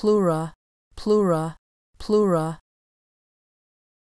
plura, plura, plura.